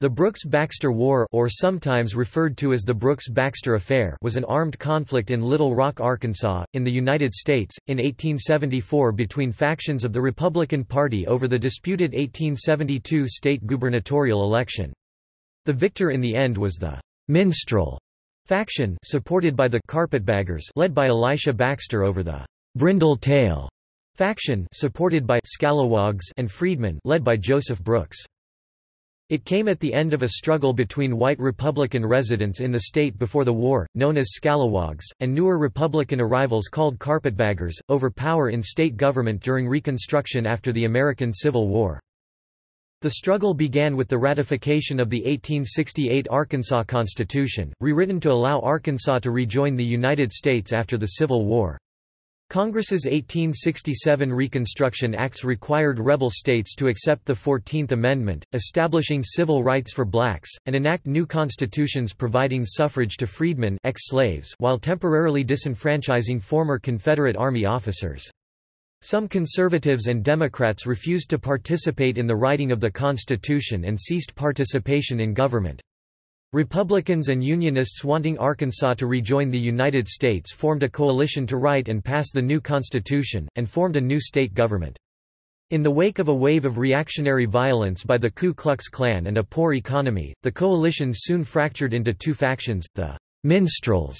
The Brooks-Baxter War or sometimes referred to as the Brooks-Baxter Affair was an armed conflict in Little Rock, Arkansas, in the United States, in 1874 between factions of the Republican Party over the disputed 1872 state gubernatorial election. The victor in the end was the «minstrel» faction supported by the «carpetbaggers» led by Elisha Baxter over the «brindle tail» faction supported by «scalawags» and freedmen led by Joseph Brooks. It came at the end of a struggle between white Republican residents in the state before the war, known as scalawags, and newer Republican arrivals called carpetbaggers, over power in state government during Reconstruction after the American Civil War. The struggle began with the ratification of the 1868 Arkansas Constitution, rewritten to allow Arkansas to rejoin the United States after the Civil War. Congress's 1867 Reconstruction Acts required rebel states to accept the Fourteenth Amendment, establishing civil rights for blacks, and enact new constitutions providing suffrage to freedmen ex-slaves while temporarily disenfranchising former Confederate Army officers. Some conservatives and Democrats refused to participate in the writing of the Constitution and ceased participation in government. Republicans and Unionists wanting Arkansas to rejoin the United States formed a coalition to write and pass the new constitution, and formed a new state government. In the wake of a wave of reactionary violence by the Ku Klux Klan and a poor economy, the coalition soon fractured into two factions, the «minstrels»,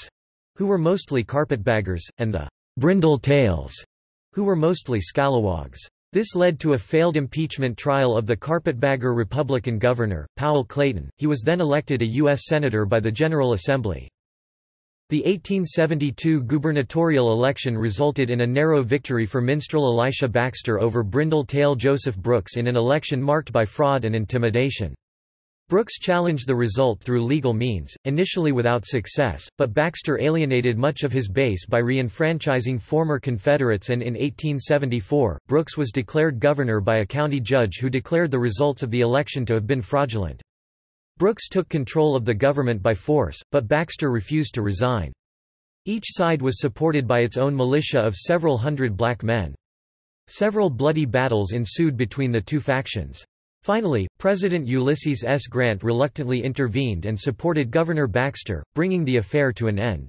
who were mostly carpetbaggers, and the «brindle tails», who were mostly scalawags. This led to a failed impeachment trial of the carpetbagger Republican governor, Powell Clayton. He was then elected a U.S. Senator by the General Assembly. The 1872 gubernatorial election resulted in a narrow victory for minstrel Elisha Baxter over brindle tail Joseph Brooks in an election marked by fraud and intimidation. Brooks challenged the result through legal means, initially without success, but Baxter alienated much of his base by reenfranchising former Confederates and in 1874, Brooks was declared governor by a county judge who declared the results of the election to have been fraudulent. Brooks took control of the government by force, but Baxter refused to resign. Each side was supported by its own militia of several hundred black men. Several bloody battles ensued between the two factions. Finally, President Ulysses S. Grant reluctantly intervened and supported Governor Baxter, bringing the affair to an end.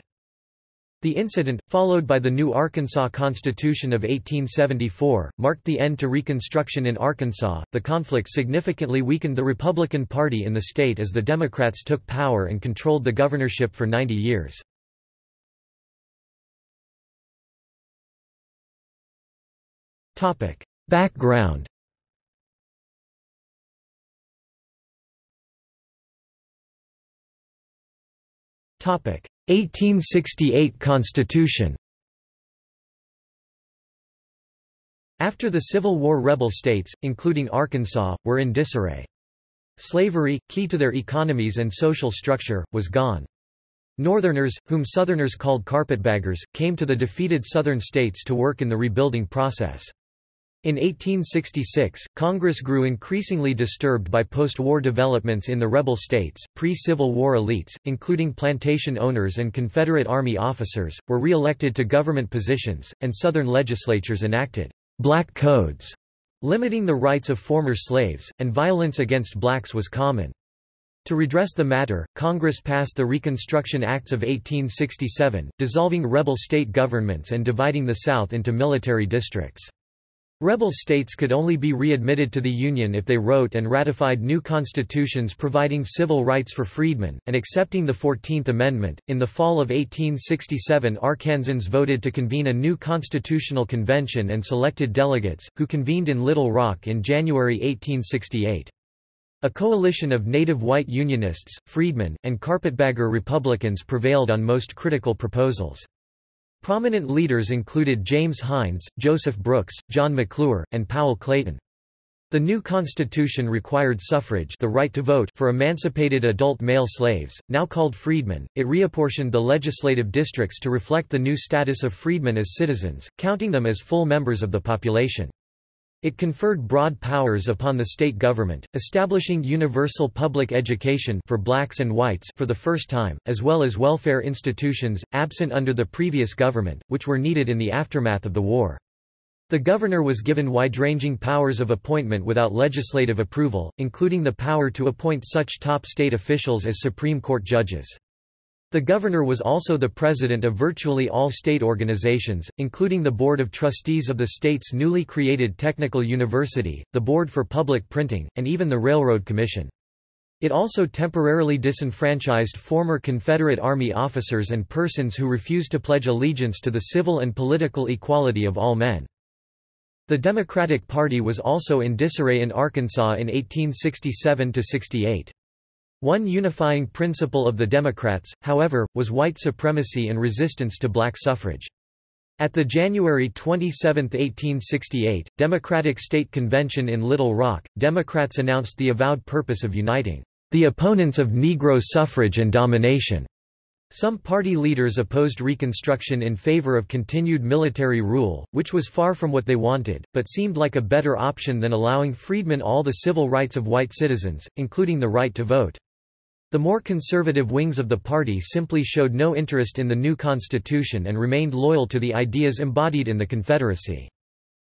The incident, followed by the new Arkansas Constitution of 1874, marked the end to Reconstruction in Arkansas. The conflict significantly weakened the Republican Party in the state as the Democrats took power and controlled the governorship for 90 years. Background 1868 Constitution After the Civil War rebel states, including Arkansas, were in disarray. Slavery, key to their economies and social structure, was gone. Northerners, whom Southerners called carpetbaggers, came to the defeated Southern states to work in the rebuilding process. In 1866, Congress grew increasingly disturbed by post-war developments in the rebel states. Pre-Civil War elites, including plantation owners and Confederate Army officers, were re-elected to government positions, and Southern legislatures enacted black codes, limiting the rights of former slaves, and violence against blacks was common. To redress the matter, Congress passed the Reconstruction Acts of 1867, dissolving rebel state governments and dividing the South into military districts. Rebel states could only be readmitted to the Union if they wrote and ratified new constitutions providing civil rights for freedmen, and accepting the Fourteenth Amendment. In the fall of 1867, Arkansans voted to convene a new constitutional convention and selected delegates, who convened in Little Rock in January 1868. A coalition of native white Unionists, freedmen, and carpetbagger Republicans prevailed on most critical proposals. Prominent leaders included James Hines, Joseph Brooks, John McClure, and Powell Clayton. The new constitution required suffrage the right to vote for emancipated adult male slaves, now called freedmen. It reapportioned the legislative districts to reflect the new status of freedmen as citizens, counting them as full members of the population. It conferred broad powers upon the state government, establishing universal public education for blacks and whites for the first time, as well as welfare institutions, absent under the previous government, which were needed in the aftermath of the war. The governor was given wide-ranging powers of appointment without legislative approval, including the power to appoint such top state officials as Supreme Court judges. The governor was also the president of virtually all state organizations, including the Board of Trustees of the state's newly created Technical University, the Board for Public Printing, and even the Railroad Commission. It also temporarily disenfranchised former Confederate Army officers and persons who refused to pledge allegiance to the civil and political equality of all men. The Democratic Party was also in disarray in Arkansas in 1867–68. One unifying principle of the Democrats, however, was white supremacy and resistance to black suffrage. At the January 27, 1868, Democratic State Convention in Little Rock, Democrats announced the avowed purpose of uniting the opponents of Negro suffrage and domination. Some party leaders opposed Reconstruction in favor of continued military rule, which was far from what they wanted, but seemed like a better option than allowing freedmen all the civil rights of white citizens, including the right to vote. The more conservative wings of the party simply showed no interest in the new constitution and remained loyal to the ideas embodied in the Confederacy.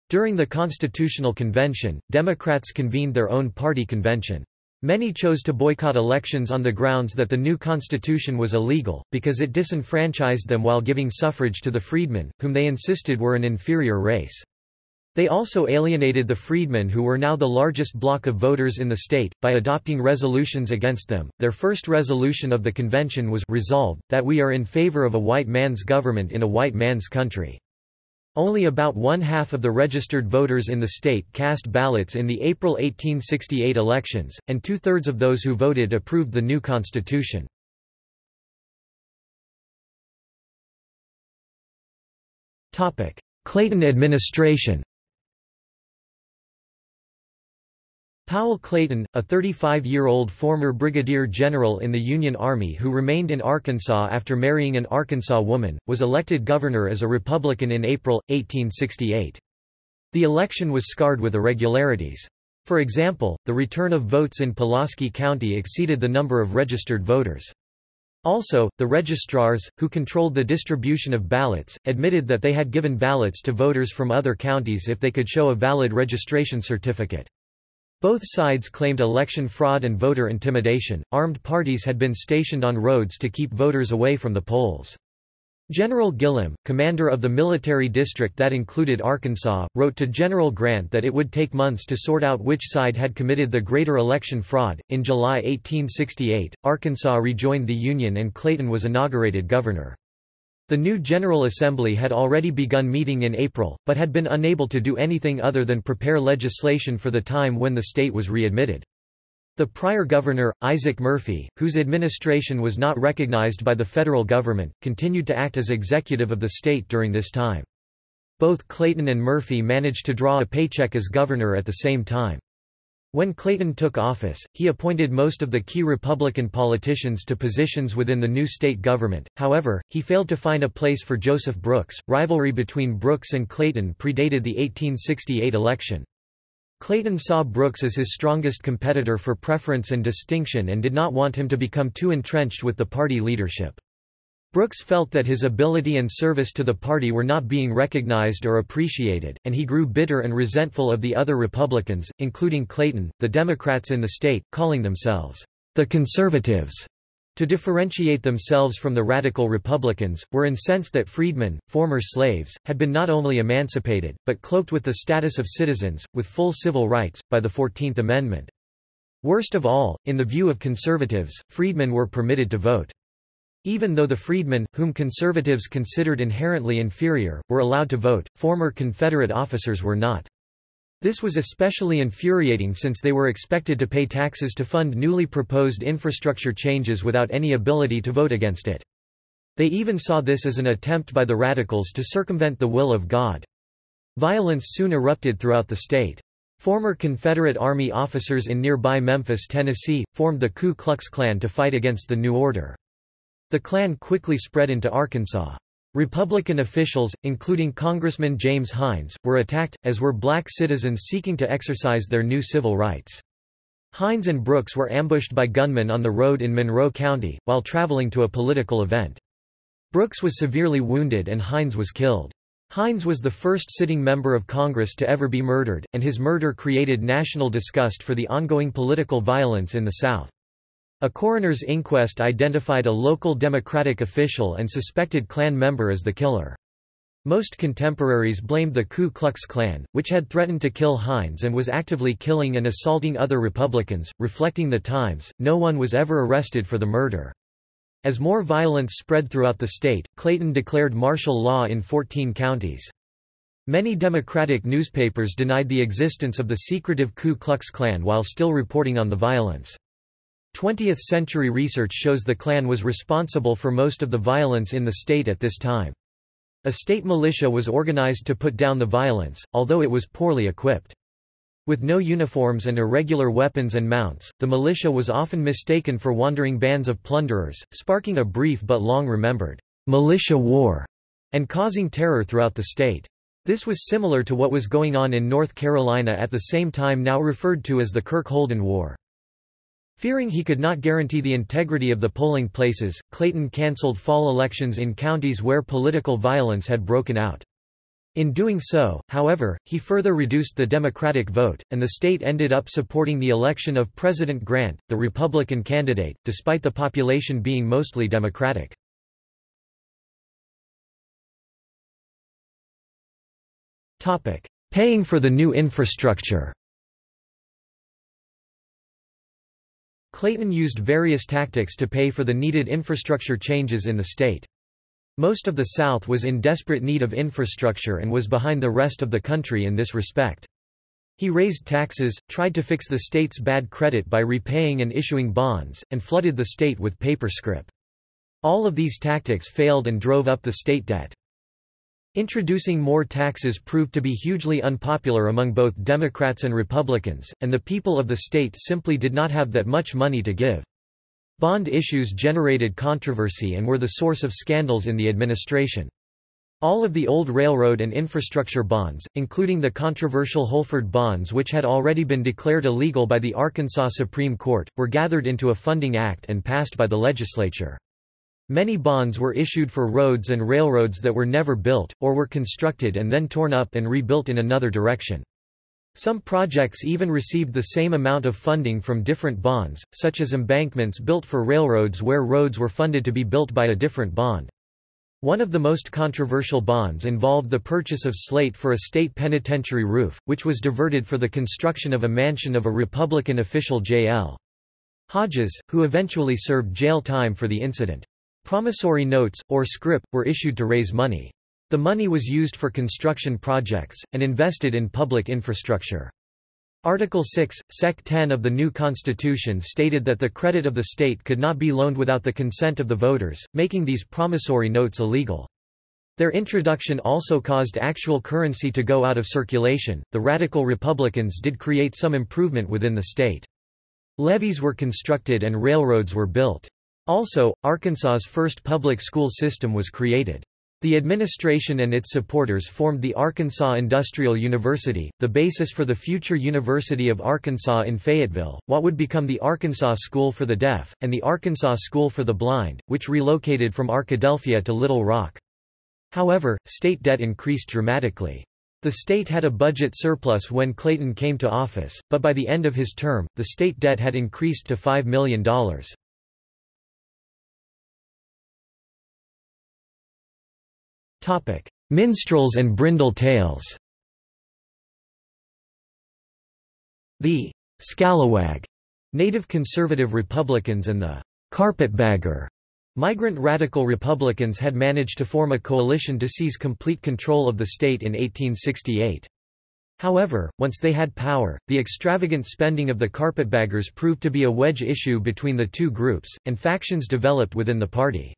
During the Constitutional Convention, Democrats convened their own party convention. Many chose to boycott elections on the grounds that the new constitution was illegal, because it disenfranchised them while giving suffrage to the freedmen, whom they insisted were an inferior race. They also alienated the freedmen who were now the largest bloc of voters in the state, by adopting resolutions against them. Their first resolution of the convention was resolved, that we are in favor of a white man's government in a white man's country. Only about one-half of the registered voters in the state cast ballots in the April 1868 elections, and two-thirds of those who voted approved the new constitution. Clayton administration Powell Clayton, a 35-year-old former brigadier general in the Union Army who remained in Arkansas after marrying an Arkansas woman, was elected governor as a Republican in April, 1868. The election was scarred with irregularities. For example, the return of votes in Pulaski County exceeded the number of registered voters. Also, the registrars, who controlled the distribution of ballots, admitted that they had given ballots to voters from other counties if they could show a valid registration certificate. Both sides claimed election fraud and voter intimidation. Armed parties had been stationed on roads to keep voters away from the polls. General Gillem, commander of the military district that included Arkansas, wrote to General Grant that it would take months to sort out which side had committed the greater election fraud. In July 1868, Arkansas rejoined the Union and Clayton was inaugurated governor. The new General Assembly had already begun meeting in April, but had been unable to do anything other than prepare legislation for the time when the state was readmitted. The prior governor, Isaac Murphy, whose administration was not recognized by the federal government, continued to act as executive of the state during this time. Both Clayton and Murphy managed to draw a paycheck as governor at the same time. When Clayton took office, he appointed most of the key Republican politicians to positions within the new state government, however, he failed to find a place for Joseph Brooks. Rivalry between Brooks and Clayton predated the 1868 election. Clayton saw Brooks as his strongest competitor for preference and distinction and did not want him to become too entrenched with the party leadership. Brooks felt that his ability and service to the party were not being recognized or appreciated, and he grew bitter and resentful of the other Republicans, including Clayton, the Democrats in the state, calling themselves the Conservatives. To differentiate themselves from the radical Republicans, were incensed that freedmen, former slaves, had been not only emancipated, but cloaked with the status of citizens, with full civil rights, by the Fourteenth Amendment. Worst of all, in the view of conservatives, freedmen were permitted to vote. Even though the freedmen, whom conservatives considered inherently inferior, were allowed to vote, former Confederate officers were not. This was especially infuriating since they were expected to pay taxes to fund newly proposed infrastructure changes without any ability to vote against it. They even saw this as an attempt by the radicals to circumvent the will of God. Violence soon erupted throughout the state. Former Confederate Army officers in nearby Memphis, Tennessee, formed the Ku Klux Klan to fight against the new order. The Klan quickly spread into Arkansas. Republican officials, including Congressman James Hines, were attacked, as were black citizens seeking to exercise their new civil rights. Hines and Brooks were ambushed by gunmen on the road in Monroe County, while traveling to a political event. Brooks was severely wounded and Hines was killed. Hines was the first sitting member of Congress to ever be murdered, and his murder created national disgust for the ongoing political violence in the South. A coroner's inquest identified a local Democratic official and suspected Klan member as the killer. Most contemporaries blamed the Ku Klux Klan, which had threatened to kill Hines and was actively killing and assaulting other Republicans. Reflecting the Times, no one was ever arrested for the murder. As more violence spread throughout the state, Clayton declared martial law in 14 counties. Many Democratic newspapers denied the existence of the secretive Ku Klux Klan while still reporting on the violence. 20th-century research shows the Klan was responsible for most of the violence in the state at this time. A state militia was organized to put down the violence, although it was poorly equipped. With no uniforms and irregular weapons and mounts, the militia was often mistaken for wandering bands of plunderers, sparking a brief but long-remembered militia war and causing terror throughout the state. This was similar to what was going on in North Carolina at the same time now referred to as the Kirk-Holden War. Fearing he could not guarantee the integrity of the polling places, Clayton cancelled fall elections in counties where political violence had broken out. In doing so, however, he further reduced the Democratic vote, and the state ended up supporting the election of President Grant, the Republican candidate, despite the population being mostly Democratic. Paying for the new infrastructure Clayton used various tactics to pay for the needed infrastructure changes in the state. Most of the South was in desperate need of infrastructure and was behind the rest of the country in this respect. He raised taxes, tried to fix the state's bad credit by repaying and issuing bonds, and flooded the state with paper scrip. All of these tactics failed and drove up the state debt. Introducing more taxes proved to be hugely unpopular among both Democrats and Republicans, and the people of the state simply did not have that much money to give. Bond issues generated controversy and were the source of scandals in the administration. All of the old railroad and infrastructure bonds, including the controversial Holford bonds which had already been declared illegal by the Arkansas Supreme Court, were gathered into a funding act and passed by the legislature. Many bonds were issued for roads and railroads that were never built, or were constructed and then torn up and rebuilt in another direction. Some projects even received the same amount of funding from different bonds, such as embankments built for railroads where roads were funded to be built by a different bond. One of the most controversial bonds involved the purchase of slate for a state penitentiary roof, which was diverted for the construction of a mansion of a Republican official J.L. Hodges, who eventually served jail time for the incident. Promissory notes, or scrip, were issued to raise money. The money was used for construction projects, and invested in public infrastructure. Article 6, Sec. 10 of the new Constitution stated that the credit of the state could not be loaned without the consent of the voters, making these promissory notes illegal. Their introduction also caused actual currency to go out of circulation. The radical Republicans did create some improvement within the state. Levees were constructed and railroads were built. Also, Arkansas's first public school system was created. The administration and its supporters formed the Arkansas Industrial University, the basis for the future University of Arkansas in Fayetteville, what would become the Arkansas School for the Deaf, and the Arkansas School for the Blind, which relocated from Arkadelphia to Little Rock. However, state debt increased dramatically. The state had a budget surplus when Clayton came to office, but by the end of his term, the state debt had increased to $5 million. Minstrels and Brindle Tails The Scalawag Native Conservative Republicans and the Carpetbagger migrant radical Republicans had managed to form a coalition to seize complete control of the state in 1868. However, once they had power, the extravagant spending of the carpetbaggers proved to be a wedge issue between the two groups, and factions developed within the party.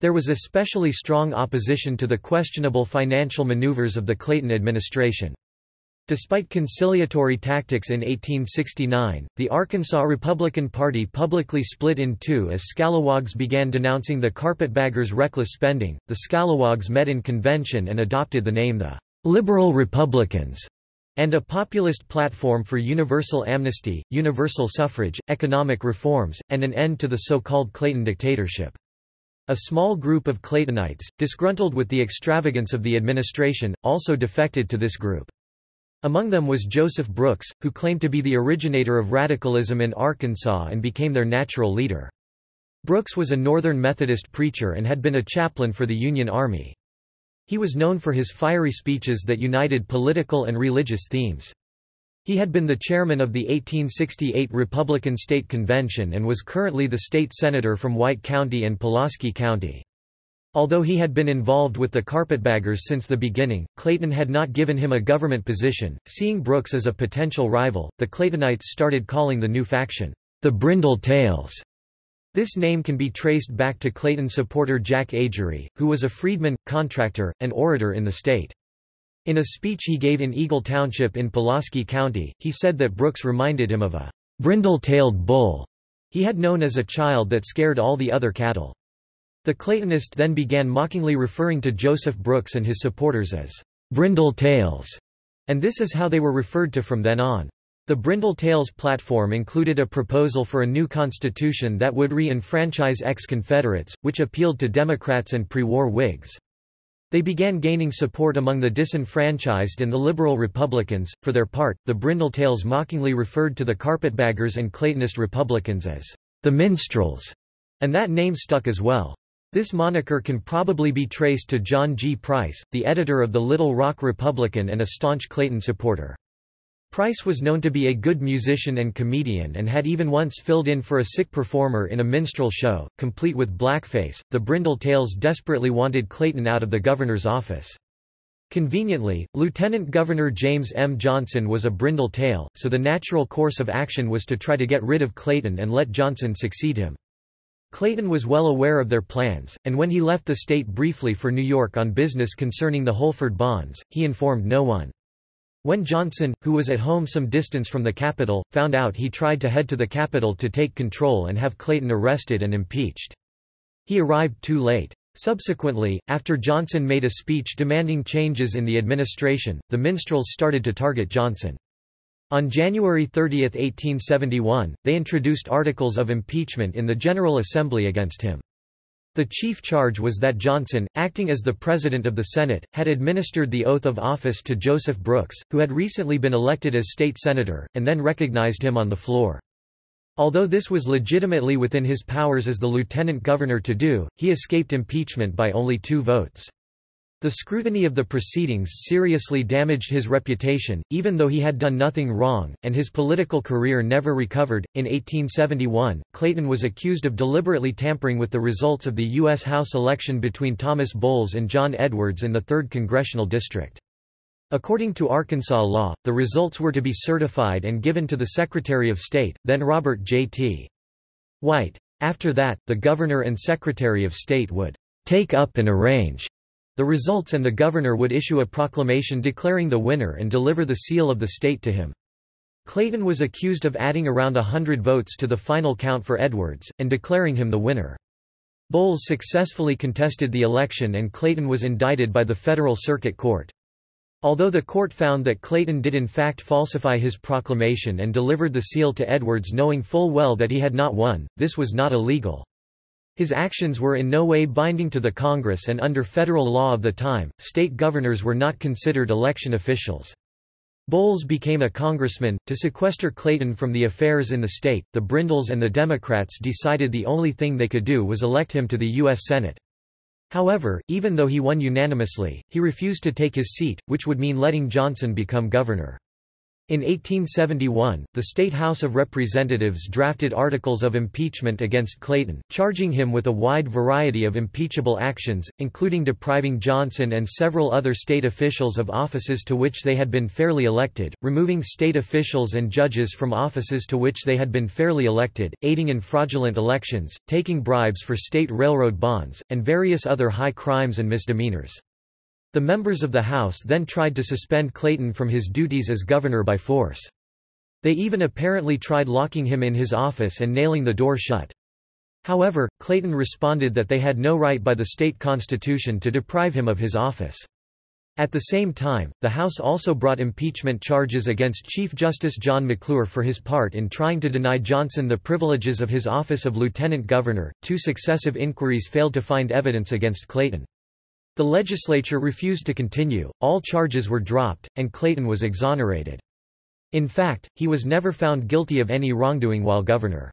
There was especially strong opposition to the questionable financial maneuvers of the Clayton administration. Despite conciliatory tactics in 1869, the Arkansas Republican Party publicly split in two as scalawags began denouncing the carpetbaggers' reckless spending. The scalawags met in convention and adopted the name the Liberal Republicans and a populist platform for universal amnesty, universal suffrage, economic reforms, and an end to the so-called Clayton dictatorship. A small group of Claytonites, disgruntled with the extravagance of the administration, also defected to this group. Among them was Joseph Brooks, who claimed to be the originator of radicalism in Arkansas and became their natural leader. Brooks was a Northern Methodist preacher and had been a chaplain for the Union Army. He was known for his fiery speeches that united political and religious themes. He had been the chairman of the 1868 Republican State Convention and was currently the state senator from White County and Pulaski County. Although he had been involved with the Carpetbaggers since the beginning, Clayton had not given him a government position. Seeing Brooks as a potential rival, the Claytonites started calling the new faction, the Brindle Tails. This name can be traced back to Clayton supporter Jack Agery, who was a freedman, contractor, and orator in the state. In a speech he gave in Eagle Township in Pulaski County, he said that Brooks reminded him of a brindle-tailed bull he had known as a child that scared all the other cattle. The Claytonist then began mockingly referring to Joseph Brooks and his supporters as brindle tails, and this is how they were referred to from then on. The Brindle Tails platform included a proposal for a new constitution that would re-enfranchise ex-Confederates, which appealed to Democrats and pre-war Whigs. They began gaining support among the disenfranchised and the liberal Republicans. For their part, the Brindletails mockingly referred to the Carpetbaggers and Claytonist Republicans as the Minstrels, and that name stuck as well. This moniker can probably be traced to John G. Price, the editor of the Little Rock Republican and a staunch Clayton supporter. Price was known to be a good musician and comedian and had even once filled in for a sick performer in a minstrel show, complete with blackface. The Brindle Tails desperately wanted Clayton out of the governor's office. Conveniently, Lieutenant Governor James M. Johnson was a brindle tail, so the natural course of action was to try to get rid of Clayton and let Johnson succeed him. Clayton was well aware of their plans, and when he left the state briefly for New York on business concerning the Holford bonds, he informed no one. When Johnson, who was at home some distance from the capital, found out he tried to head to the capital to take control and have Clayton arrested and impeached. He arrived too late. Subsequently, after Johnson made a speech demanding changes in the administration, the minstrels started to target Johnson. On January 30, 1871, they introduced articles of impeachment in the General Assembly against him. The chief charge was that Johnson, acting as the President of the Senate, had administered the oath of office to Joseph Brooks, who had recently been elected as state senator, and then recognized him on the floor. Although this was legitimately within his powers as the lieutenant governor to do, he escaped impeachment by only two votes. The scrutiny of the proceedings seriously damaged his reputation, even though he had done nothing wrong, and his political career never recovered. In 1871, Clayton was accused of deliberately tampering with the results of the U.S. House election between Thomas Boles and John Edwards in the 3rd Congressional District. According to Arkansas law, the results were to be certified and given to the Secretary of State, then Robert J.T. White. After that, the Governor and Secretary of State would take up and arrange the results and the governor would issue a proclamation declaring the winner and deliver the seal of the state to him. Clayton was accused of adding around a hundred votes to the final count for Edwards, and declaring him the winner. Boles successfully contested the election and Clayton was indicted by the Federal Circuit Court. Although the court found that Clayton did in fact falsify his proclamation and delivered the seal to Edwards knowing full well that he had not won, this was not illegal. His actions were in no way binding to the Congress and under federal law of the time, state governors were not considered election officials. Boles became a congressman. To sequester Clayton from the affairs in the state, the Brindles and the Democrats decided the only thing they could do was elect him to the U.S. Senate. However, even though he won unanimously, he refused to take his seat, which would mean letting Johnson become governor. In 1871, the State House of Representatives drafted articles of impeachment against Clayton, charging him with a wide variety of impeachable actions, including depriving Johnson and several other state officials of offices to which they had been fairly elected, removing state officials and judges from offices to which they had been fairly elected, aiding in fraudulent elections, taking bribes for state railroad bonds, and various other high crimes and misdemeanors. The members of the House then tried to suspend Clayton from his duties as governor by force. They even apparently tried locking him in his office and nailing the door shut. However, Clayton responded that they had no right by the state constitution to deprive him of his office. At the same time, the House also brought impeachment charges against Chief Justice John McClure for his part in trying to deny Johnson the privileges of his office of lieutenant governor. Two successive inquiries failed to find evidence against Clayton. The legislature refused to continue, all charges were dropped, and Clayton was exonerated. In fact, he was never found guilty of any wrongdoing while governor.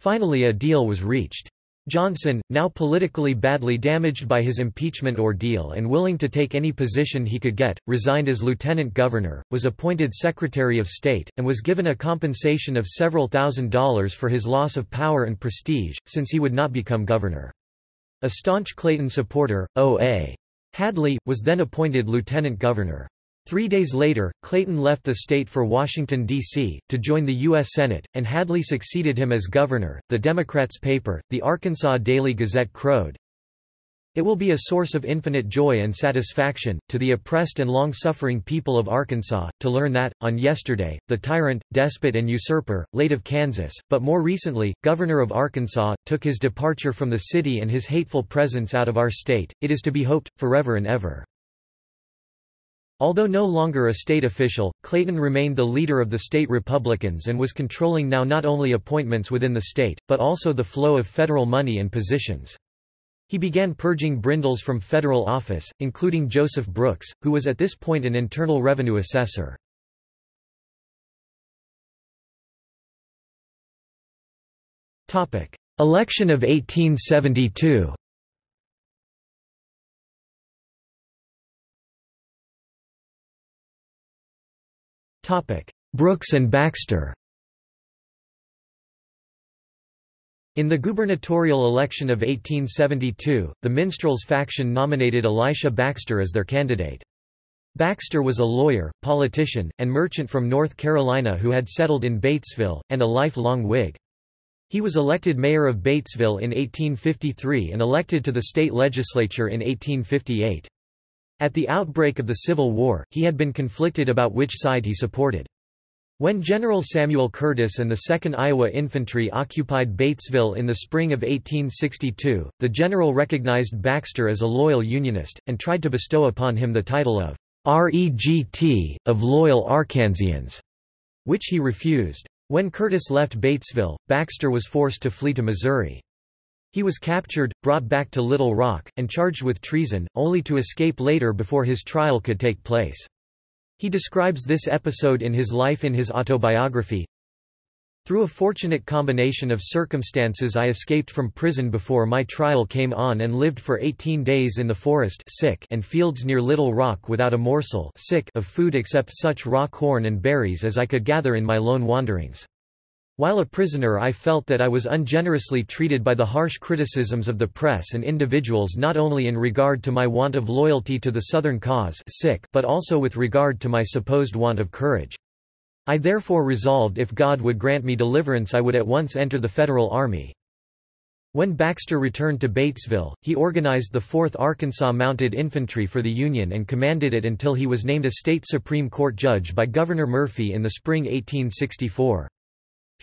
Finally a deal was reached. Johnson, now politically badly damaged by his impeachment ordeal and willing to take any position he could get, resigned as lieutenant governor, was appointed Secretary of State, and was given a compensation of several thousand dollars for his loss of power and prestige, since he would not become governor. A staunch Clayton supporter, O.A. Hadley, was then appointed lieutenant governor. Three days later, Clayton left the state for Washington, D.C., to join the U.S. Senate, and Hadley succeeded him as governor. The Democrats' paper, the Arkansas Daily Gazette crowed, It will be a source of infinite joy and satisfaction, to the oppressed and long-suffering people of Arkansas, to learn that, on yesterday, the tyrant, despot and usurper, late of Kansas, but more recently, governor of Arkansas, took his departure from the city and his hateful presence out of our state, it is to be hoped, forever and ever. Although no longer a state official, Clayton remained the leader of the state Republicans and was controlling now not only appointments within the state, but also the flow of federal money and positions. He began purging Brindles from federal office, including Joseph Brooks, who was at this point an Internal Revenue assessor. Election of 1872 Brooks and Baxter In the gubernatorial election of 1872, the Minstrels faction nominated Elisha Baxter as their candidate. Baxter was a lawyer, politician, and merchant from North Carolina who had settled in Batesville, and a lifelong Whig. He was elected mayor of Batesville in 1853 and elected to the state legislature in 1858. At the outbreak of the Civil War, he had been conflicted about which side he supported. When General Samuel Curtis and the 2nd Iowa Infantry occupied Batesville in the spring of 1862, the general recognized Baxter as a loyal Unionist, and tried to bestow upon him the title of REGT, of Loyal Arkansans, which he refused. When Curtis left Batesville, Baxter was forced to flee to Missouri. He was captured, brought back to Little Rock, and charged with treason, only to escape later before his trial could take place. He describes this episode in his life in his autobiography, through a fortunate combination of circumstances I escaped from prison before my trial came on and lived for 18 days in the forest sick and fields near Little Rock without a morsel sick of food except such raw corn and berries as I could gather in my lone wanderings. While a prisoner I felt that I was ungenerously treated by the harsh criticisms of the press and individuals not only in regard to my want of loyalty to the Southern cause sick, but also with regard to my supposed want of courage. I therefore resolved if God would grant me deliverance I would at once enter the Federal Army. When Baxter returned to Batesville, he organized the 4th Arkansas Mounted Infantry for the Union and commanded it until he was named a state Supreme Court judge by Governor Murphy in the spring 1864.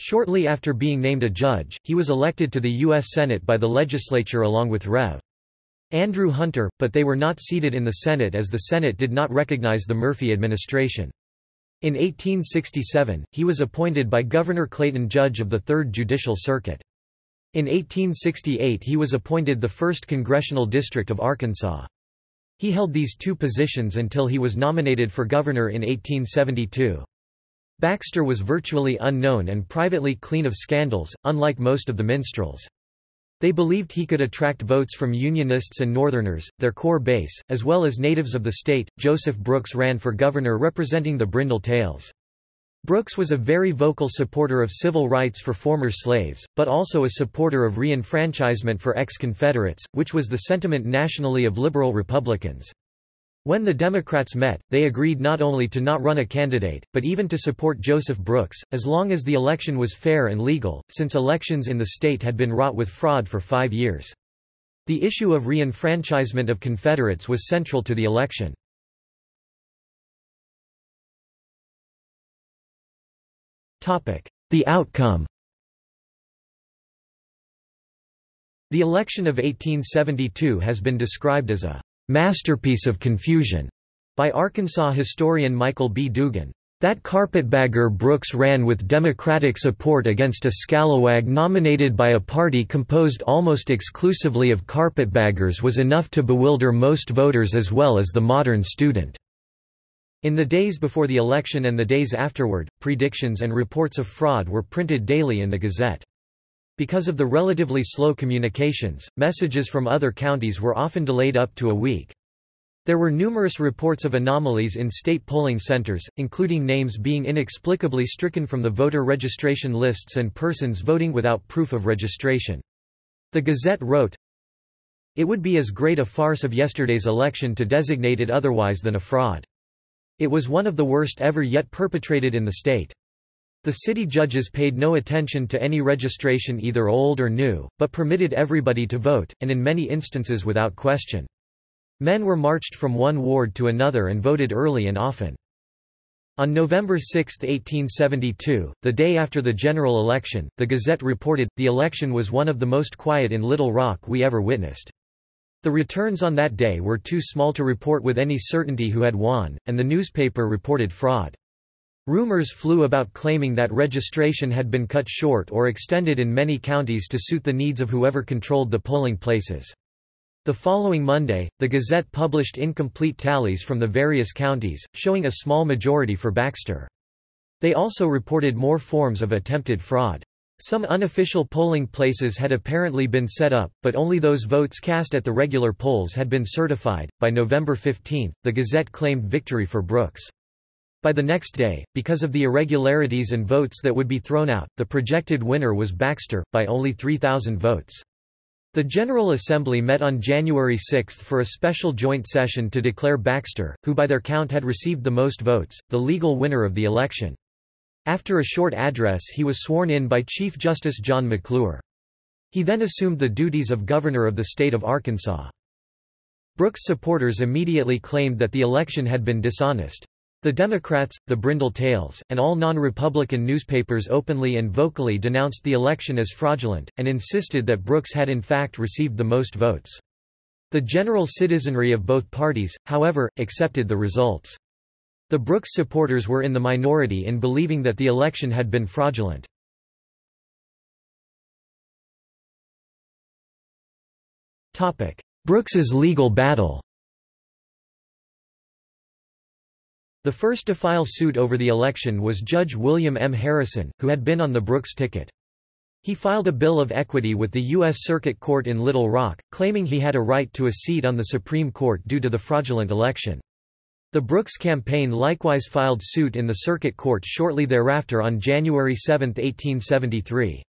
Shortly after being named a judge, he was elected to the U.S. Senate by the legislature along with Rev. Andrew Hunter, but they were not seated in the Senate as the Senate did not recognize the Murphy administration. In 1867, he was appointed by Governor Clayton judge of the Third Judicial Circuit. In 1868 he was appointed the 1st Congressional District of Arkansas. He held these two positions until he was nominated for governor in 1872. Baxter was virtually unknown and privately clean of scandals, unlike most of the minstrels. They believed he could attract votes from Unionists and Northerners, their core base, as well as natives of the state. Joseph Brooks ran for governor representing the Brindle Tails. Brooks was a very vocal supporter of civil rights for former slaves, but also a supporter of re-enfranchisement for ex-Confederates, which was the sentiment nationally of liberal Republicans. When the Democrats met, they agreed not only to not run a candidate, but even to support Joseph Brooks, as long as the election was fair and legal, since elections in the state had been wrought with fraud for five years. The issue of re-enfranchisement of Confederates was central to the election. The outcome The election of 1872 has been described as a masterpiece of confusion. By Arkansas historian Michael B. Dougan. That carpetbagger Brooks ran with Democratic support against a scalawag nominated by a party composed almost exclusively of carpetbaggers was enough to bewilder most voters as well as the modern student. In the days before the election and the days afterward, predictions and reports of fraud were printed daily in the Gazette. Because of the relatively slow communications, messages from other counties were often delayed up to a week. There were numerous reports of anomalies in state polling centers, including names being inexplicably stricken from the voter registration lists and persons voting without proof of registration. The Gazette wrote, It would be as great a farce of yesterday's election to designate it otherwise than a fraud. It was one of the worst ever yet perpetrated in the state. The city judges paid no attention to any registration either old or new, but permitted everybody to vote, and in many instances without question. Men were marched from one ward to another and voted early and often. On November 6, 1872, the day after the general election, the Gazette reported, the election was one of the most quiet in Little Rock we ever witnessed. The returns on that day were too small to report with any certainty who had won, and the newspaper reported fraud. Rumors flew about claiming that registration had been cut short or extended in many counties to suit the needs of whoever controlled the polling places. The following Monday, the Gazette published incomplete tallies from the various counties, showing a small majority for Baxter. They also reported more forms of attempted fraud. Some unofficial polling places had apparently been set up, but only those votes cast at the regular polls had been certified. By November 15, the Gazette claimed victory for Brooks. By the next day, because of the irregularities and votes that would be thrown out, the projected winner was Baxter, by only 3,000 votes. The General Assembly met on January 6 for a special joint session to declare Baxter, who by their count had received the most votes, the legal winner of the election. After a short address he was sworn in by Chief Justice John McClure. He then assumed the duties of governor of the state of Arkansas. Brooks' supporters immediately claimed that the election had been dishonest. The Democrats, the Brindle Tails, and all non-Republican newspapers openly and vocally denounced the election as fraudulent, and insisted that Brooks had in fact received the most votes. The general citizenry of both parties, however, accepted the results. The Brooks supporters were in the minority in believing that the election had been fraudulent. Brooks's legal battle The first to file suit over the election was Judge William M. Harrison, who had been on the Brooks ticket. He filed a bill of equity with the U.S. Circuit Court in Little Rock, claiming he had a right to a seat on the Supreme Court due to the fraudulent election. The Brooks campaign likewise filed suit in the Circuit Court shortly thereafter on January 7, 1873.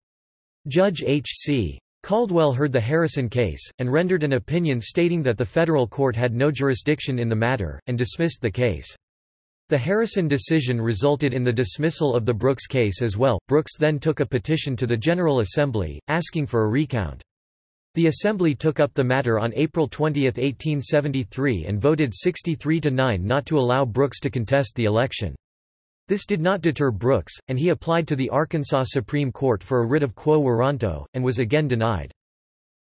Judge H.C. Caldwell heard the Harrison case, and rendered an opinion stating that the federal court had no jurisdiction in the matter, and dismissed the case. The Harrison decision resulted in the dismissal of the Brooks case as well. Brooks then took a petition to the General Assembly, asking for a recount. The Assembly took up the matter on April 20, 1873 and voted 63 to 9 not to allow Brooks to contest the election. This did not deter Brooks, and he applied to the Arkansas Supreme Court for a writ of quo warranto, and was again denied.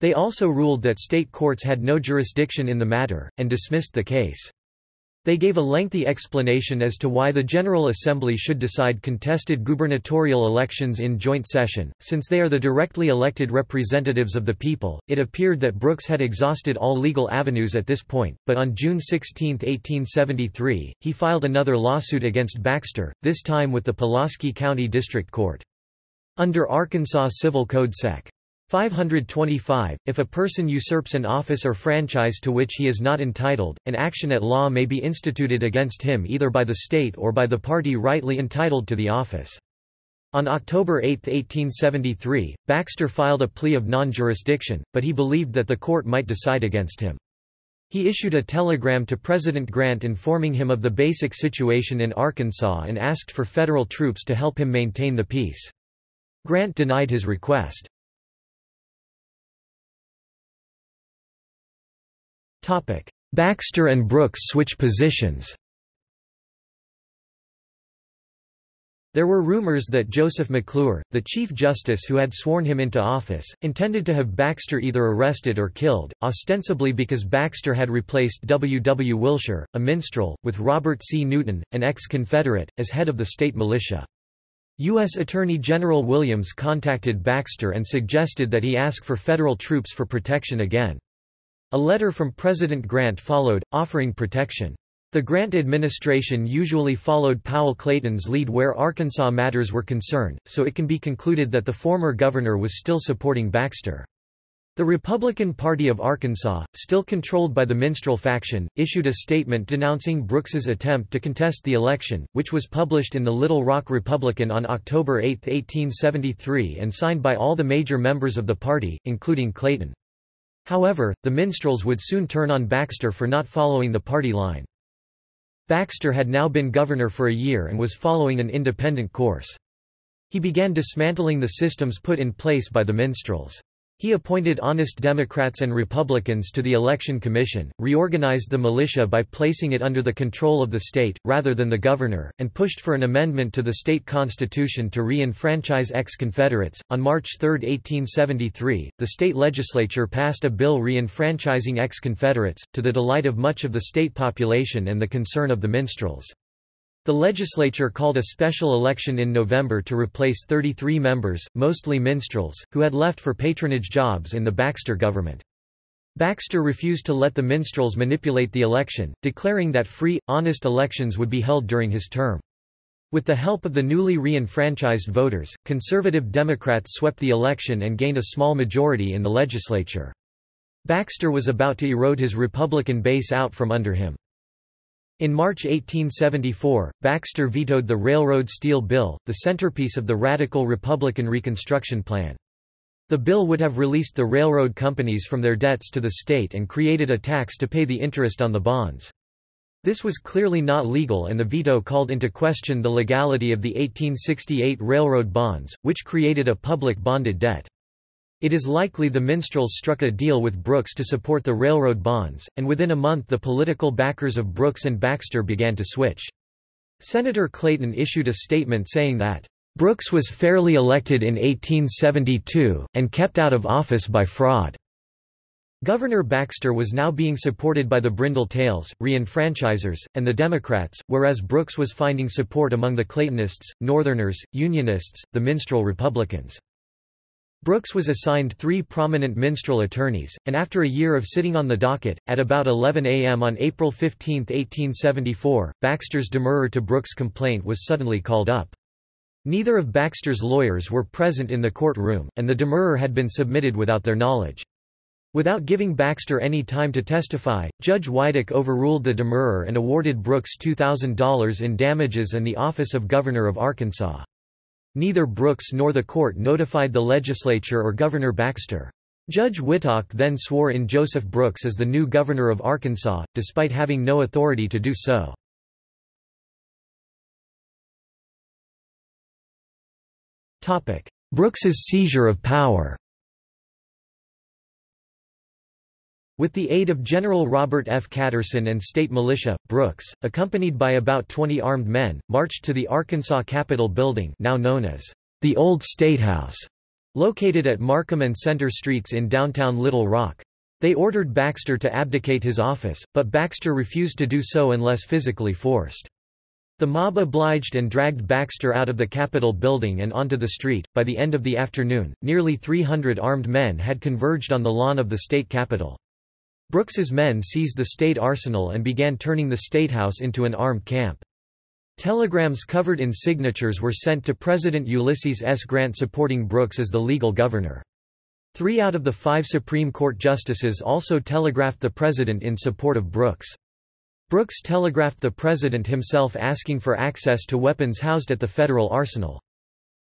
They also ruled that state courts had no jurisdiction in the matter, and dismissed the case. They gave a lengthy explanation as to why the General Assembly should decide contested gubernatorial elections in joint session, since they are the directly elected representatives of the people. It appeared that Brooks had exhausted all legal avenues at this point, but on June 16, 1873, he filed another lawsuit against Baxter, this time with the Pulaski County District Court. Under Arkansas Civil Code Sec. 525, if a person usurps an office or franchise to which he is not entitled, an action at law may be instituted against him either by the state or by the party rightly entitled to the office. On October 8, 1873, Baxter filed a plea of non-jurisdiction, but he believed that the court might decide against him. He issued a telegram to President Grant informing him of the basic situation in Arkansas and asked for federal troops to help him maintain the peace. Grant denied his request. Baxter and Brooks switch positions There were rumors that Joseph McClure, the Chief Justice who had sworn him into office, intended to have Baxter either arrested or killed, ostensibly because Baxter had replaced W. W. Wilshire, a minstrel, with Robert C. Newton, an ex-Confederate, as head of the state militia. U.S. Attorney General Williams contacted Baxter and suggested that he ask for federal troops for protection again. A letter from President Grant followed, offering protection. The Grant administration usually followed Powell Clayton's lead where Arkansas matters were concerned, so it can be concluded that the former governor was still supporting Baxter. The Republican Party of Arkansas, still controlled by the Minstrel faction, issued a statement denouncing Brooks's attempt to contest the election, which was published in the Little Rock Republican on October 8, 1873 and signed by all the major members of the party, including Clayton. However, the Minstrels would soon turn on Baxter for not following the party line. Baxter had now been governor for a year and was following an independent course. He began dismantling the systems put in place by the minstrels. He appointed honest Democrats and Republicans to the Election Commission, reorganized the militia by placing it under the control of the state, rather than the governor, and pushed for an amendment to the state constitution to re-enfranchise ex-Confederates. On March 3, 1873, the state legislature passed a bill re-enfranchising ex-Confederates, to the delight of much of the state population and the concern of the minstrels. The legislature called a special election in November to replace 33 members, mostly minstrels, who had left for patronage jobs in the Baxter government. Baxter refused to let the minstrels manipulate the election, declaring that free, honest elections would be held during his term. With the help of the newly re-enfranchised voters, conservative Democrats swept the election and gained a small majority in the legislature. Baxter was about to erode his Republican base out from under him. In March 1874, Baxter vetoed the Railroad Steal Bill, the centerpiece of the radical Republican Reconstruction Plan. The bill would have released the railroad companies from their debts to the state and created a tax to pay the interest on the bonds. This was clearly not legal and the veto called into question the legality of the 1868 railroad bonds, which created a public bonded debt. It is likely the minstrels struck a deal with Brooks to support the railroad bonds, and within a month the political backers of Brooks and Baxter began to switch. Senator Clayton issued a statement saying that, "...Brooks was fairly elected in 1872, and kept out of office by fraud." Governor Baxter was now being supported by the Brindle Tails, re-enfranchisers, and the Democrats, whereas Brooks was finding support among the Claytonists, Northerners, Unionists, the Minstrel Republicans. Brooks was assigned three prominent minstrel attorneys, and after a year of sitting on the docket, at about 11 a.m. on April 15, 1874, Baxter's demurrer to Brooks' complaint was suddenly called up. Neither of Baxter's lawyers were present in the courtroom, and the demurrer had been submitted without their knowledge. Without giving Baxter any time to testify, Judge Whytock overruled the demurrer and awarded Brooks $2,000 in damages and the office of Governor of Arkansas. Neither Brooks nor the court notified the legislature or Governor Baxter. Judge Whytock then swore in Joseph Brooks as the new governor of Arkansas, despite having no authority to do so. Brooks's seizure of power With the aid of General Robert F. Catterson and state militia, Brooks, accompanied by about 20 armed men, marched to the Arkansas Capitol building now known as the Old State House, located at Markham and Center Streets in downtown Little Rock. They ordered Baxter to abdicate his office, but Baxter refused to do so unless physically forced. The mob obliged and dragged Baxter out of the Capitol building and onto the street. By the end of the afternoon, nearly 300 armed men had converged on the lawn of the state capitol. Brooks's men seized the state arsenal and began turning the statehouse into an armed camp. Telegrams covered in signatures were sent to President Ulysses S. Grant supporting Brooks as the legal governor. Three out of the five Supreme Court justices also telegraphed the president in support of Brooks. Brooks telegraphed the president himself asking for access to weapons housed at the federal arsenal.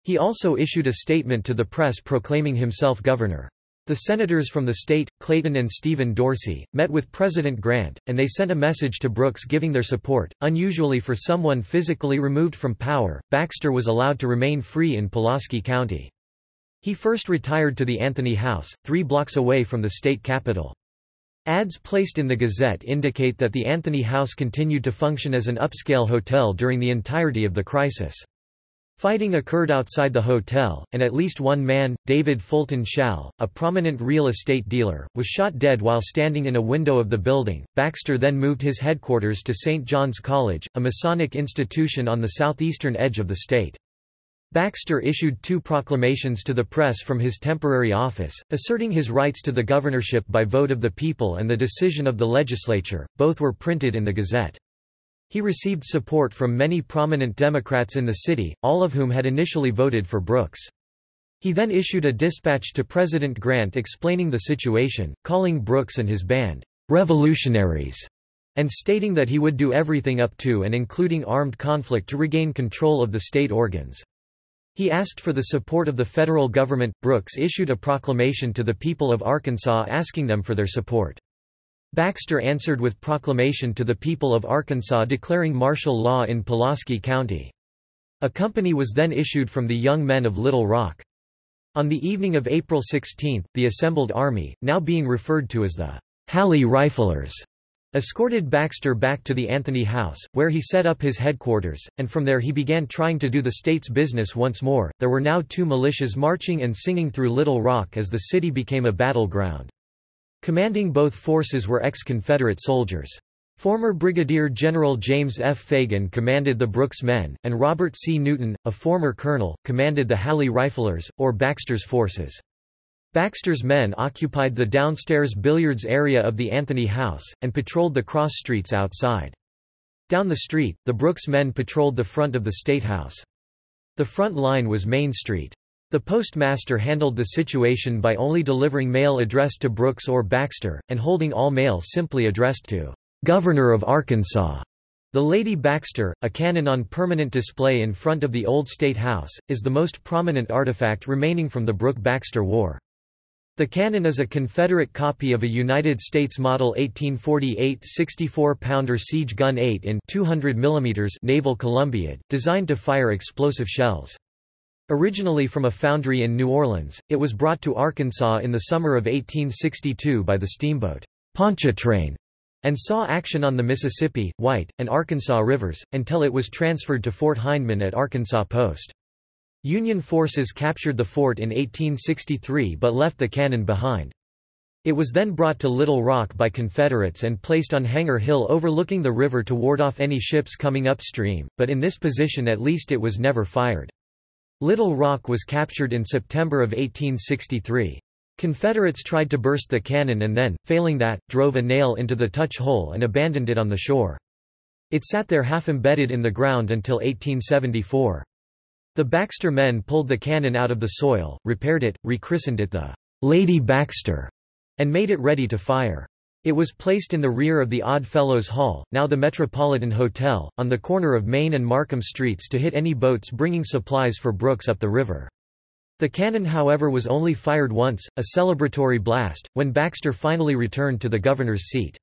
He also issued a statement to the press proclaiming himself governor. The senators from the state, Clayton and Stephen Dorsey, met with President Grant, and they sent a message to Brooks giving their support. Unusually for someone physically removed from power, Baxter was allowed to remain free in Pulaski County. He first retired to the Anthony House, three blocks away from the state capitol. Ads placed in the Gazette indicate that the Anthony House continued to function as an upscale hotel during the entirety of the crisis. Fighting occurred outside the hotel, and at least one man, David Fulton Shall, a prominent real estate dealer, was shot dead while standing in a window of the building. Baxter then moved his headquarters to St. John's College, a Masonic institution on the southeastern edge of the state. Baxter issued two proclamations to the press from his temporary office, asserting his rights to the governorship by vote of the people and the decision of the legislature, both were printed in the Gazette. He received support from many prominent Democrats in the city, all of whom had initially voted for Brooks. He then issued a dispatch to President Grant explaining the situation, calling Brooks and his band, "...revolutionaries", and stating that he would do everything up to and including armed conflict to regain control of the state organs. He asked for the support of the federal government. Brooks issued a proclamation to the people of Arkansas asking them for their support. Baxter answered with proclamation to the people of Arkansas declaring martial law in Pulaski County. A company was then issued from the young men of Little Rock. On the evening of April 16, the assembled army, now being referred to as the Hallie Riflers, escorted Baxter back to the Anthony House, where he set up his headquarters, and from there he began trying to do the state's business once more. There were now two militias marching and singing through Little Rock as the city became a battleground. Commanding both forces were ex-Confederate soldiers. Former Brigadier General James F. Fagan commanded the Brooks men, and Robert C. Newton, a former colonel, commanded the Hallie Riflers, or Baxter's forces. Baxter's men occupied the downstairs billiards area of the Anthony House, and patrolled the cross streets outside. Down the street, the Brooks men patrolled the front of the State House. The front line was Main Street. The postmaster handled the situation by only delivering mail addressed to Brooks or Baxter, and holding all mail simply addressed to Governor of Arkansas. The Lady Baxter, a cannon on permanent display in front of the old State House, is the most prominent artifact remaining from the Brooke-Baxter War. The cannon is a Confederate copy of a United States Model 1848 64-pounder siege gun 8 in 200 mm naval Columbiad, designed to fire explosive shells. Originally from a foundry in New Orleans, it was brought to Arkansas in the summer of 1862 by the steamboat Pontchartrain and saw action on the Mississippi, White, and Arkansas rivers, until it was transferred to Fort Hindman at Arkansas Post. Union forces captured the fort in 1863 but left the cannon behind. It was then brought to Little Rock by Confederates and placed on Hanger Hill overlooking the river to ward off any ships coming upstream, but in this position at least it was never fired. Little Rock was captured in September of 1863. Confederates tried to burst the cannon and then, failing that, drove a nail into the touch hole and abandoned it on the shore. It sat there half embedded in the ground until 1874. The Baxter men pulled the cannon out of the soil, repaired it, rechristened it the Lady Baxter, and made it ready to fire. It was placed in the rear of the Odd Fellows Hall, now the Metropolitan Hotel, on the corner of Main and Markham Streets to hit any boats bringing supplies for Brooks up the river. The cannon however was only fired once, a celebratory blast, when Baxter finally returned to the governor's seat.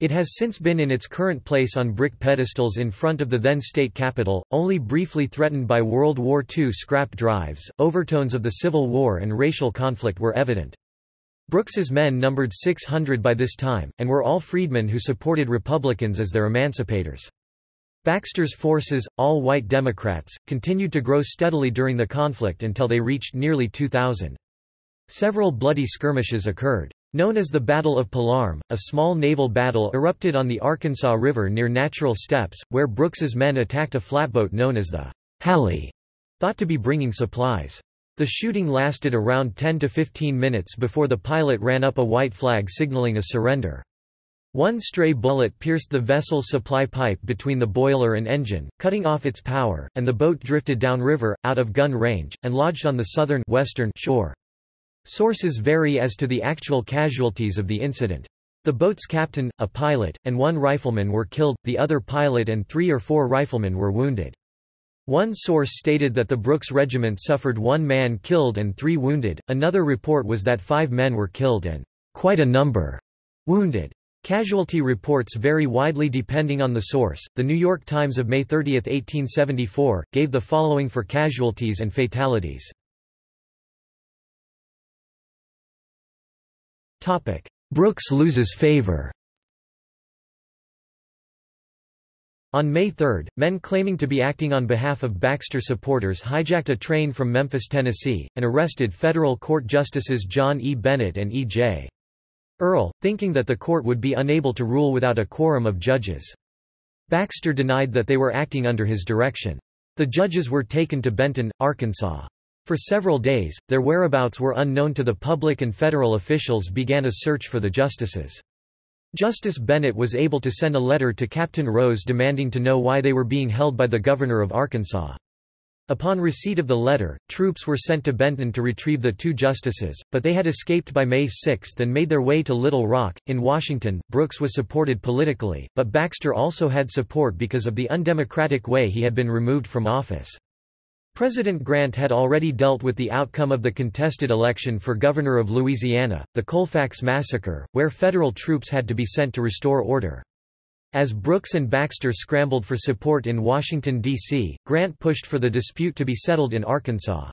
It has since been in its current place on brick pedestals in front of the then state capitol, only briefly threatened by World War II scrap drives. Overtones of the Civil War and racial conflict were evident. Brooks's men numbered 600 by this time, and were all freedmen who supported Republicans as their emancipators. Baxter's forces, all white Democrats, continued to grow steadily during the conflict until they reached nearly 2,000. Several bloody skirmishes occurred. Known as the Battle of Palarm, a small naval battle erupted on the Arkansas River near Natural Steps, where Brooks's men attacked a flatboat known as the Hallie, thought to be bringing supplies. The shooting lasted around 10 to 15 minutes before the pilot ran up a white flag signaling a surrender. One stray bullet pierced the vessel's supply pipe between the boiler and engine, cutting off its power, and the boat drifted downriver, out of gun range, and lodged on the southern western shore. Sources vary as to the actual casualties of the incident. The boat's captain, a pilot, and one rifleman were killed, the other pilot and three or four riflemen were wounded. One source stated that the Brooks Regiment suffered one man killed and three wounded, another report was that five men were killed and quite a number wounded. Casualty reports vary widely depending on the source. The New York Times of May 30, 1874, gave the following for casualties and fatalities. Brooks loses favor. On May 3, men claiming to be acting on behalf of Baxter supporters hijacked a train from Memphis, Tennessee, and arrested federal court justices John E. Bennett and E. J. Earl, thinking that the court would be unable to rule without a quorum of judges. Baxter denied that they were acting under his direction. The judges were taken to Benton, Arkansas. For several days, their whereabouts were unknown to the public and federal officials began a search for the justices. Justice Bennett was able to send a letter to Captain Rose demanding to know why they were being held by the governor of Arkansas. Upon receipt of the letter, troops were sent to Benton to retrieve the two justices, but they had escaped by May 6 and made their way to Little Rock. In Washington, Brooks was supported politically, but Baxter also had support because of the undemocratic way he had been removed from office. President Grant had already dealt with the outcome of the contested election for governor of Louisiana, the Colfax Massacre, where federal troops had to be sent to restore order. As Brooks and Baxter scrambled for support in Washington, D.C., Grant pushed for the dispute to be settled in Arkansas.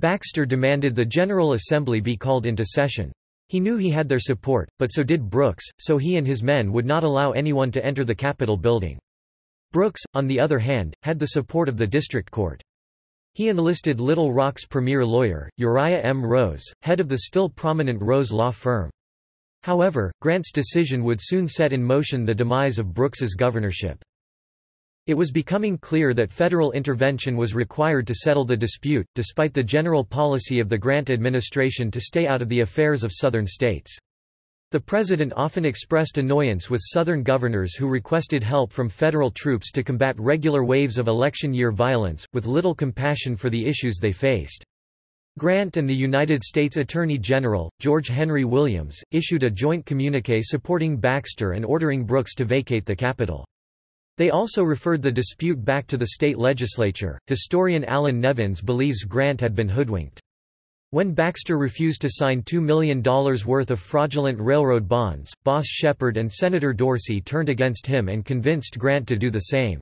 Baxter demanded the General Assembly be called into session. He knew he had their support, but so did Brooks, so he and his men would not allow anyone to enter the Capitol building. Brooks, on the other hand, had the support of the district court. He enlisted Little Rock's premier lawyer, Uriah M. Rose, head of the still prominent Rose law firm. However, Grant's decision would soon set in motion the demise of Brooks's governorship. It was becoming clear that federal intervention was required to settle the dispute, despite the general policy of the Grant administration to stay out of the affairs of southern states. The president often expressed annoyance with Southern governors who requested help from federal troops to combat regular waves of election year violence, with little compassion for the issues they faced. Grant and the United States Attorney General, George Henry Williams, issued a joint communique supporting Baxter and ordering Brooks to vacate the Capitol. They also referred the dispute back to the state legislature. Historian Allan Nevins believes Grant had been hoodwinked. When Baxter refused to sign $2 million worth of fraudulent railroad bonds, Boss Shepherd and Senator Dorsey turned against him and convinced Grant to do the same.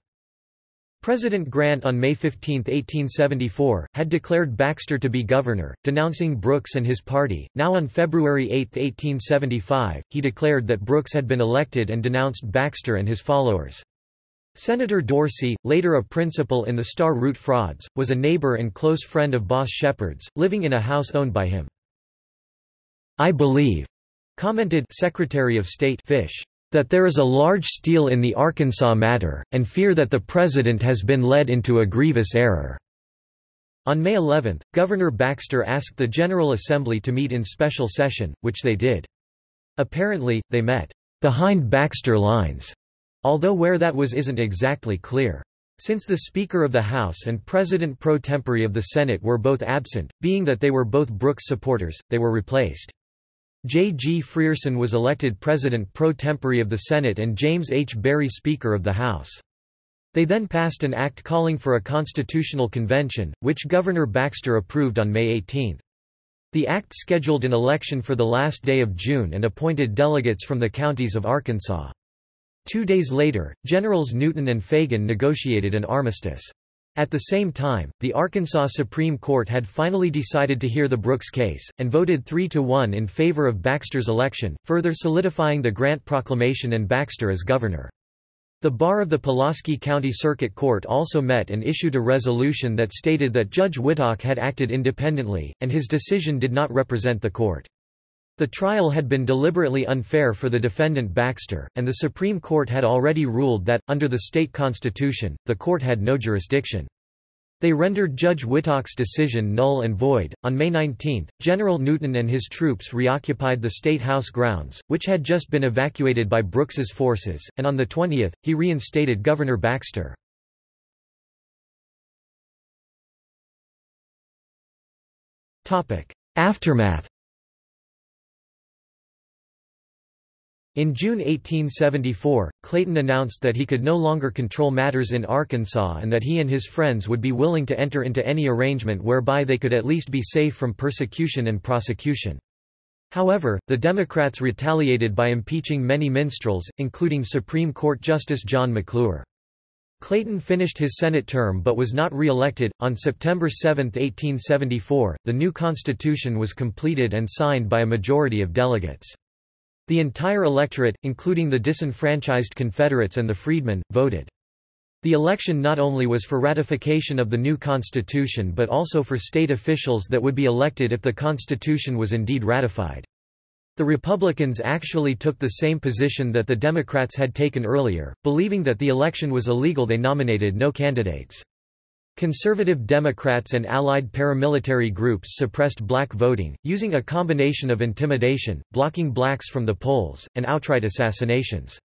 President Grant on May 15, 1874, had declared Baxter to be governor, denouncing Brooks and his party. Now on February 8, 1875, he declared that Brooks had been elected and denounced Baxter and his followers. Senator Dorsey, later a principal in the Star Route frauds, was a neighbor and close friend of Boss Shepherd's, living in a house owned by him. I believe, commented Secretary of State Fish, that there is a large steal in the Arkansas matter, and fear that the President has been led into a grievous error. On May 11, Governor Baxter asked the General Assembly to meet in special session, which they did. Apparently, they met behind Baxter lines although where that was isn't exactly clear. Since the Speaker of the House and President pro tempore of the Senate were both absent, being that they were both Brooks supporters, they were replaced. J. G. Frierson was elected President pro tempore of the Senate and James H. Berry Speaker of the House. They then passed an act calling for a constitutional convention, which Governor Baxter approved on May 18. The act scheduled an election for the last day of June and appointed delegates from the counties of Arkansas. Two days later, Generals Newton and Fagan negotiated an armistice. At the same time, the Arkansas Supreme Court had finally decided to hear the Brooks case, and voted 3 to 1 in favor of Baxter's election, further solidifying the Grant Proclamation and Baxter as governor. The bar of the Pulaski County Circuit Court also met and issued a resolution that stated that Judge Whytock had acted independently, and his decision did not represent the court. The trial had been deliberately unfair for the defendant Baxter, and the Supreme Court had already ruled that, under the state constitution, the court had no jurisdiction. They rendered Judge Whytock's decision null and void. On May 19, General Newton and his troops reoccupied the State House grounds, which had just been evacuated by Brooks's forces, and on the 20th, he reinstated Governor Baxter. Aftermath In June 1874, Clayton announced that he could no longer control matters in Arkansas and that he and his friends would be willing to enter into any arrangement whereby they could at least be safe from persecution and prosecution. However, the Democrats retaliated by impeaching many minstrels, including Supreme Court Justice John McClure. Clayton finished his Senate term but was not re-elected. On September 7, 1874, the new Constitution was completed and signed by a majority of delegates. The entire electorate, including the disenfranchised Confederates and the freedmen, voted. The election not only was for ratification of the new constitution but also for state officials that would be elected if the constitution was indeed ratified. The Republicans actually took the same position that the Democrats had taken earlier, believing that the election was illegal they nominated no candidates. Conservative Democrats and allied paramilitary groups suppressed black voting, using a combination of intimidation, blocking blacks from the polls, and outright assassinations.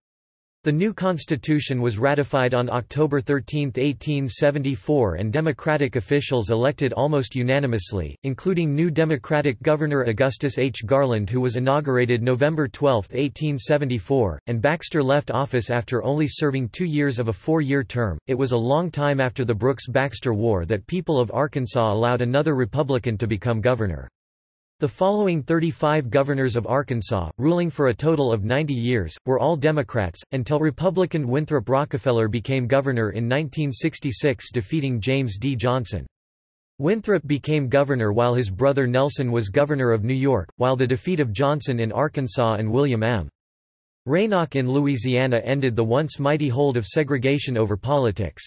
The new constitution was ratified on October 13, 1874 and Democratic officials elected almost unanimously, including new Democratic Governor Augustus H. Garland who was inaugurated November 12, 1874, and Baxter left office after only serving two years of a four-year term. It was a long time after the Brooks-Baxter War that people of Arkansas allowed another Republican to become governor. The following 35 governors of Arkansas, ruling for a total of 90 years, were all Democrats, until Republican Winthrop Rockefeller became governor in 1966 defeating James D. Johnson. Winthrop became governor while his brother Nelson was governor of New York, while the defeat of Johnson in Arkansas and William M. Raynoch in Louisiana ended the once mighty hold of segregation over politics.